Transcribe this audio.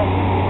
Oh.